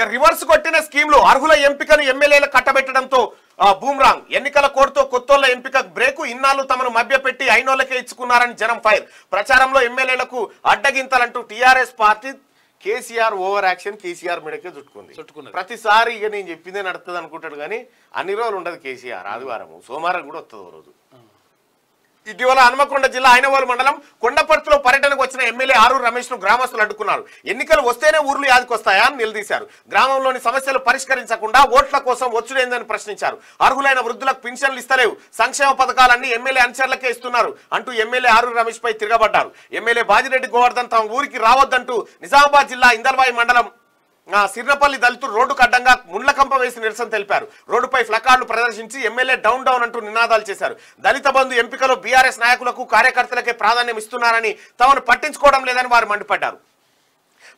ఇక రివర్స్ కొట్టిన స్కీమ్లు అర్హుల ఎంపికను ఎమ్మెల్యేలు కట్టబెట్టడంతో బూమ్రాంగ్ ఎన్నికల కోడ్తో కొత్తోళ్ళ ఎంపిక బ్రేకు ఇన్నాళ్ళు తమను మభ్యపెట్టి అయినోళ్ళకే ఇచ్చుకున్నారని జనం ఫైర్. ప్రచారంలో ఎమ్మెల్యేలకు అడ్డగింతలంటూ TRS party KCR over action KCR మీదకే చుట్టుకుంది. చుట్టుకున్నది. ప్రతిసారి ఇక నేను చెప్పిందే నడుస్తుంది అనుకుంటాడు కానీ అన్ని రోజులు ఉండదు కేసీఆర్ ఆదివారం సోమవారం కూడా వస్తుంది రోజు. ఇటీవల హనుమకొండ జిల్లా ఆయనవారు మండలం కొండపర్తిలో పర్యటనకు వచ్చిన ఎమ్మెల్యే ఆరు రమేష్ను గ్రామస్తులు అడ్డుకున్నారు. ఎన్నికలు వస్తేనే ఊర్లు యాదికొస్తాయా అని నిలదీశారు. గ్రామంలోని సమస్యలు పరిష్కరించకుండా ఓట్ల కోసం వచ్చుడేందని ప్రశ్నించారు. అర్హులైన వృద్ధులకు పింఛన్లు ఇస్తలేవు. సంక్షేమ పథకాలన్నీ ఎమ్మెల్యే అనుచరులకే ఇస్తున్నారు అంటూ ఎమ్మెల్యే ఆరు రమేష్ పై తిరగబడ్డారు. ఎమ్మెల్యే బాజిరెడ్డి గోవర్ధన్ తమ ఊరికి రావద్దంటూ నిజామాబాద్ జిల్లా ఇందల్వాయి మండలం ఆ, సిర్నపల్లి దళితులు రోడ్డుకు అడ్డంగా ముండ్లకంప వేసి నిరసన తెలిపారు. రోడ్డుపై ఫ్లకార్డులు ప్రదర్శించి ఎమ్మెల్యే డౌన్ డౌన్ అంటూ నినాదాలు చేశారు. దళిత బంధు ఎంపికలో బీఆర్ఎస్ నాయకులకు కార్యకర్తలకే ప్రాధాన్యం ఇస్తున్నారని తమను పట్టించుకోవడం లేదని వారు మండిపడ్డారు.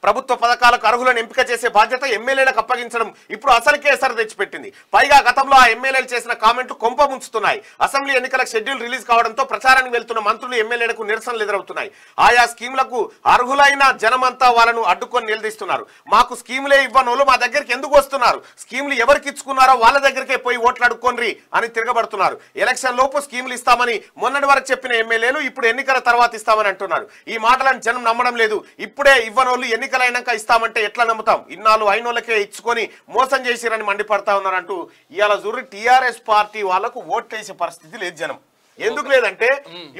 ప్రభుత్వ పథకాలకు అర్హులను ఎంపిక చేసే బాధ్యత ఎమ్మెల్యేలకు అప్పగించడం ఇప్పుడు అసలు కేసర్ తెచ్చిపెట్టింది. పైగా గతంలో ఆ ఎమ్మెల్యేలు చేసిన కామెంట్లు కొంప ముంచుతున్నాయి. అసెంబ్లీ ఎన్నికల షెడ్యూల్ రిలీజ్ కావడంతో ప్రచారానికి వెళ్తున్న మంత్రులు ఎమ్మెల్యేలకు నిరసనలు ఎదురవుతున్నాయి. ఆయా స్కీములకు అర్హులైన జనమంతా వాళ్ళను అడ్డుకొని నిలదీస్తున్నారు. మాకు స్కీములే ఇవ్వనోళ్ళు మా దగ్గరికి ఎందుకు వస్తున్నారు? స్కీములు ఎవరికి ఇచ్చుకున్నారో వాళ్ళ దగ్గరికే పోయి ఓట్లు అడుక్కోండి అని తిరగబడుతున్నారు. ఎలక్షన్ లోపు స్కీములు ఇస్తామని మొన్నటి వరకు చెప్పిన ఎమ్మెల్యేలు ఇప్పుడు ఎన్నికల తర్వాత ఇస్తామని అంటున్నారు. ఈ మాటలను జనం నమ్మడం లేదు. ఇప్పుడే ఇవ్వనోళ్ళు ఎన్నికలైనాక ఇస్తామంటే ఎట్లా నమ్ముతాం? ఇన్నాళ్ళు అయినోళ్ళకే ఇచ్చుకొని మోసం చేసిరని మండిపడతా ఉన్నారంటూ ఇవాళ జూరి టీఆర్ఎస్ పార్టీ వాళ్ళకు ఓట్లేసే పరిస్థితి లేదు జనం. ఎందుకు లేదంటే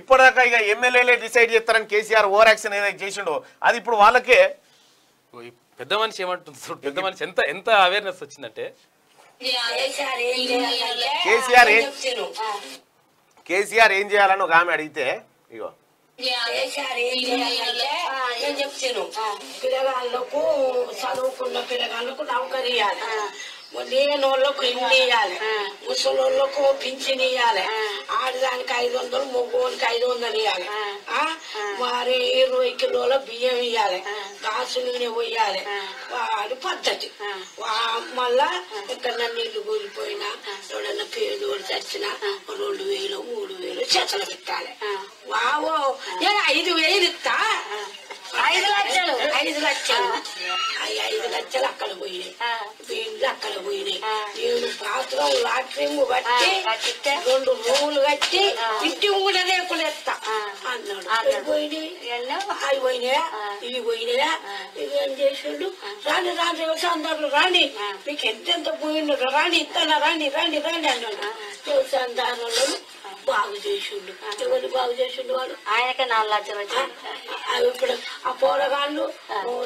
ఇప్పటిదాకా ఇక ఎమ్మెల్యేలే డిసైడ్ చేస్తారని కేసీఆర్ ఓవర్ యాక్షన్ ఏదైతే చేసిండో అది ఇప్పుడు వాళ్ళకే. పెద్ద మనిషి ఏమంటుంది చూడు, పెద్ద మనిషి ఎంత ఎంత అవేర్నెస్ వచ్చిందంటే? కేసీఆర్ ఏం కేసీఆర్ ఏం చేయాలని ఒక ఆమె అడిగితే ఇగో నేను చెప్తాను. పిల్లగాళ్ళకు చదువుకున్న పిల్లగాళ్ళకు నౌకరీ ఇవ్వాలి లేని వాళ్ళకు ఇల్లు ఇవ్వాలి ముసలోళ్ళకు పింఛన్ ఇవ్వాలి ఆడదానికి ఐదు వందలు మగవానికి ఐదు వందలు ఇవ్వాలి? మరి ఇరవై కిలోల బియ్యం ఇవ్వాలి గాసు నూనె పోయాలి వాడి పద్ధతి. వా- మళ్ళా ఎక్కడన్నా నీళ్ళు కూలిపోయినా ఎవడన్నా పేదోడు చచ్చినా రెండు వేలు మూడు వేలు చేతలు పెట్టాలి. వావో. ఐదు వేలు ఇస్తా. ఐదు లక్షలు. ఐదు లక్షలు. ఐదు లక్షలు అక్కడ పోయినాయి. వీళ్ళు అక్కడ పోయినాయి. నేను బాత్రూమ్ లాట్రింగ్ కట్టి రెండు రూములు కట్టి ఇంటి కూడా రేకులు ఎత్తా అన్నాడు. అవి పోయినాయి. అవి పోయినాయా? ఇవి పోయినాయా? ఇవి ఏం చేసిండు? రాని రాని వ్యవసాయదారులు రాని మీకు ఎంతెంత పోయిండు రాని ఇస్తానా? రాని రాని రాని అన్నాడు. వ్యవసాయదారులు బాగు చేసిండు. ఎవరు బాగు చేసిండు వాడు? ఆయనకే నాలుగు లక్షలు వచ్చాయి అవి ఇప్పుడు ఆ పోరగాళ్ళు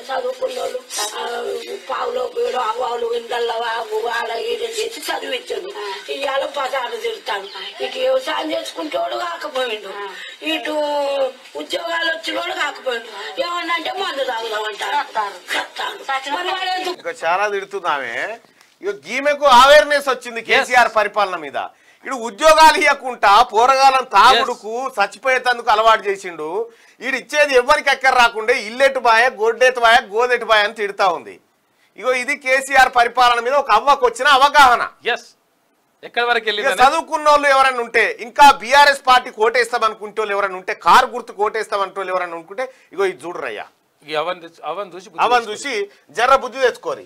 చదువుకున్న వాళ్ళు పావులో పీడో అవ్వాలు ఇండల్లో వాడ ఈడ చేసి చదివించాడు. ఇవాళ పదాలు తిడతాడు. ఇటు వ్యవసాయం చేసుకుంటోడు కాకపోయిండు. ఇటు ఉద్యోగాలు వచ్చినోడు కాకపోయిండు. ఏమన్నా అంటే మందు తాగుదామంటారు చాలా తిడుతుంది ఆమె ఇక గీమెకు అవేర్నెస్ వచ్చింది కేసీఆర్ పరిపాలన మీద. ఇడు ఉద్యోగాలు ఇవ్వకుండా పోరగాలను తాగుడుకు చచ్చిపోయేందుకు అలవాటు చేసిండు. ఈడు ఇచ్చేది ఎవరికి ఎక్కర రాకుండా ఇల్లెటు బాయ గొడ్డెటు బాయ గోదెటు బాయ అని తిడతా ఉంది. ఇగో ఇది కేసీఆర్ పరిపాలన మీద ఒక అవ్వకు వచ్చిన అవగాహన. ఎస్ ఎక్కడి వరకు చదువుకున్న వాళ్ళు ఎవరైనా ఉంటే ఇంకా బీఆర్ఎస్ పార్టీ కోటేస్తాం అనుకుంటే వాళ్ళు ఎవరైనా ఉంటే కారు గుర్తు కోటేస్తాం అంటే వాళ్ళు ఎవరైనా అనుకుంటే ఇగో ఇది చూడరయ్యా. అవన్ చూసి అవని. చూసి జర్ర బుద్ధి తెచ్చుకోరి.